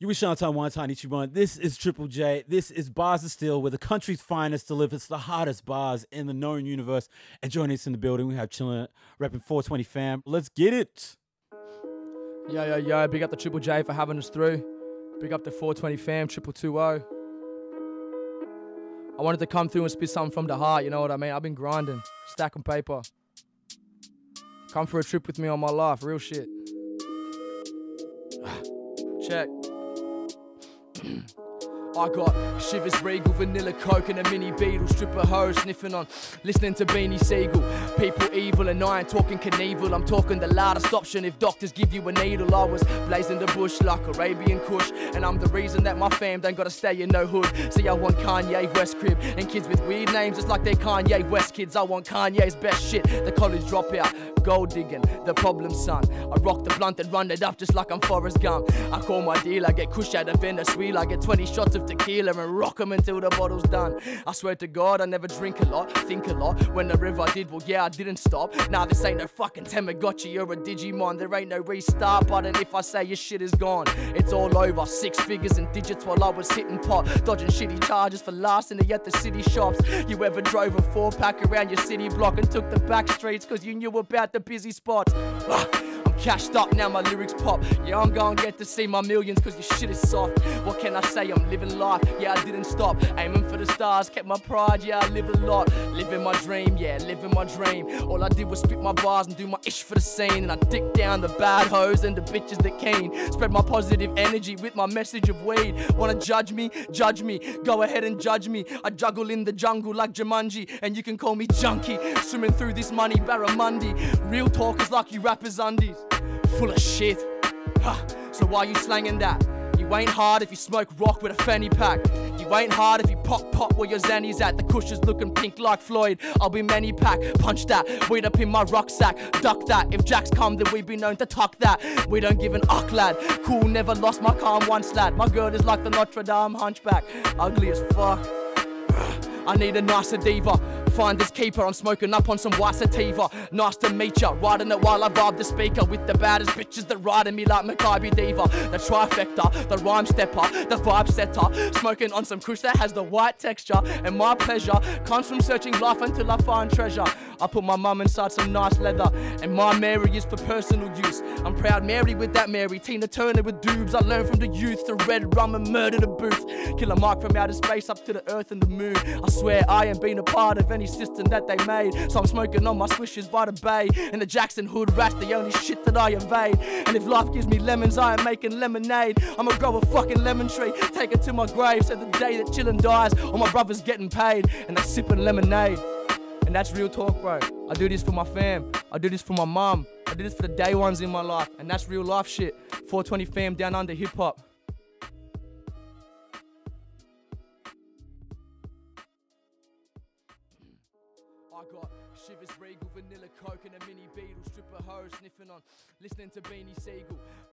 You with Shantan One Tiny Chibon. This is Triple J. This is Bars of Steel, where the country's finest delivers the hardest bars in the known universe. And joining us in the building, we have chilling, repping 420 fam. Let's get it. Yo, yo, yo, big up the Triple J for having us through. Big up the 420 fam, triple two O. I wanted to come through and spit something from the heart, you know what I mean? I've been grinding, stacking paper. Come for a trip with me on my life, real shit. Check. Mm. I got Chivas Regal, Vanilla Coke, and a mini Beetle. Stripper hoe sniffing on, listening to Beanie Sigel. People evil, and I ain't talking Knievel. I'm talking the loudest option. If doctors give you a needle, I was blazing the bush like Arabian Kush. And I'm the reason that my fam don't gotta stay in no hood. See, I want Kanye West crib, and kids with weird names, just like they're Kanye West kids. I want Kanye's best shit. The college dropout, gold digging, the problem son. I rock the blunt and run it up just like I'm Forrest Gump. I call my dealer, get kush out of Venezuela, I get 20 shots of tequila and rock 'em until the bottle's done. I swear to God, I never drink a lot, think a lot. When the river I did, well, yeah, I didn't stop. Now this ain't no fucking Tamagotchi or a Digimon. There ain't no restart button if I say your shit is gone. It's all over, six figures in digits while I was hitting pot, dodging shitty charges for lasting at the city shops. You ever drove a four pack around your city block and took the back streets cause you knew about the busy spots? Ah, cashed up now, my lyrics pop. Yeah, I'm gonna get to see my millions cause your shit is soft. What can I say? I'm living life, yeah, I didn't stop. Aiming for the stars, kept my pride, yeah, I live a lot. Living my dream, yeah, living my dream. All I did was spit my bars and do my ish for the scene. And I dick down the bad hoes and the bitches that keen. Spread my positive energy with my message of weed. Wanna judge me? Judge me. Go ahead and judge me. I juggle in the jungle like Jumanji, and you can call me junkie. Swimming through this money, barramundi. Real talk is like you rappers' undies. Full of shit. So why you slanging that? You ain't hard if you smoke rock with a fanny pack. You ain't hard if you pop pop where your zanny's at. The cushion's looking pink like Floyd. I'll be many pack. Punch that. Weed up in my rucksack. Duck that. If Jacks come, then we be known to tuck that. We don't give an uck lad. Cool, never lost my calm once lad. My girl is like the Notre Dame hunchback. Ugly as fuck. I need a nicer diva. Find this keeper, I'm smoking up on some white sativa. Nice to meet ya, riding it while I vibe the speaker with the baddest bitches that riding me like Maccabi Diva. The trifecta, the rhyme stepper, the vibe setter. Smoking on some kush that has the white texture. And my pleasure comes from searching life until I find treasure. I put my mum inside some nice leather, and my Mary is for personal use. I'm proud Mary with that Mary, Tina Turner with doobs. I learned from the youth to red rum and murder the booth. Kill a mark from outer space up to the earth and the moon. I swear I ain't been a part of any system that they made. So I'm smoking on my swishes by the bay. And the Jackson Hood rat's the only shit that I evade. And if life gives me lemons, I am making lemonade. I'ma grow a fucking lemon tree, take it to my grave. So the day that chillin' dies, all my brothers getting paid. And they sipping lemonade. And that's real talk, bro. I do this for my fam. I do this for my mom. I do this for the day ones in my life. And that's real life shit. 420 fam down under hip hop. I got Chivas Regal, Vanilla Coke, and a mini Beetle. Stripper hoe sniffing on, listening to Beanie Sigel.